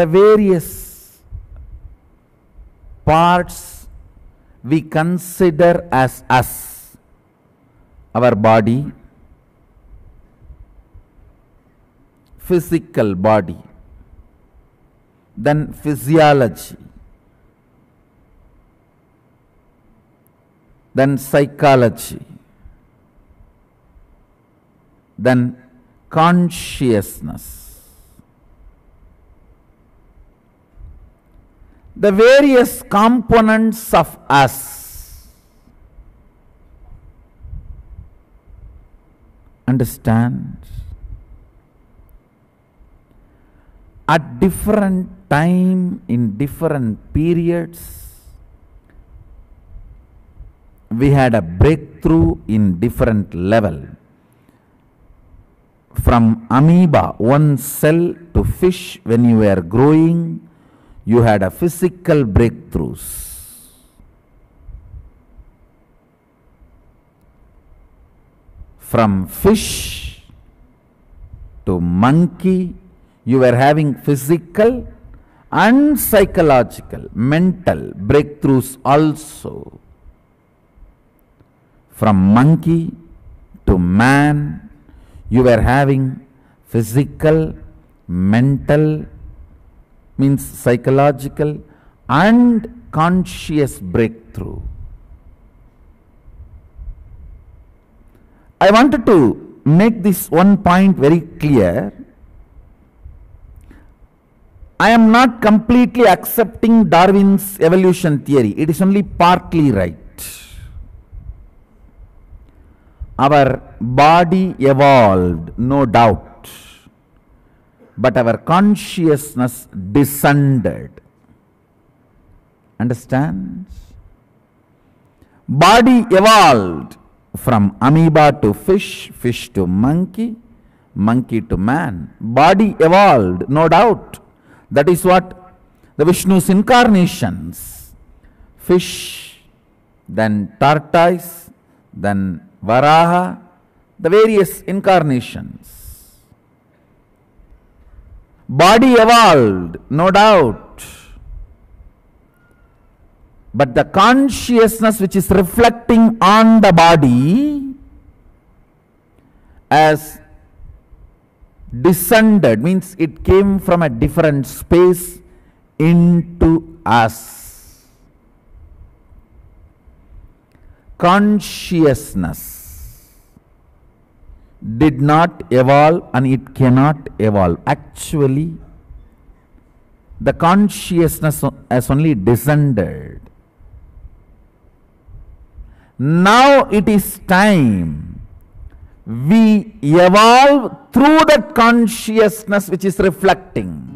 the various parts we consider as us, our body, physical body, then physiology, then psychology, then consciousness. The various components of us. Understand? At different time in different periods we had a breakthrough in different level from amoeba one cell to fish when you were growing you had a physical breakthroughs. From fish to monkey you were having physical and psychological mental breakthroughs also. From monkey to man you were having physical mental means psychological and conscious breakthrough. I wanted to make this one point very clear. I am not completely accepting darwin's evolution theory. It is only partly right. Our body evolved, no doubt, but our consciousness descended. Understands? Body evolved from amoeba to fish, fish to monkey, monkey to man. Body evolved, no doubt. That is what the Vishnu's incarnations fish, then tortoise, then Varaha, the various incarnations. Body evolved, no doubt. But the consciousness which is reflecting on the body as descended means it came from a different space into us. consciousness did not evolve and it cannot evolve. Actually, the consciousness has only descended. Now it is time we evolve through the consciousness which is reflecting.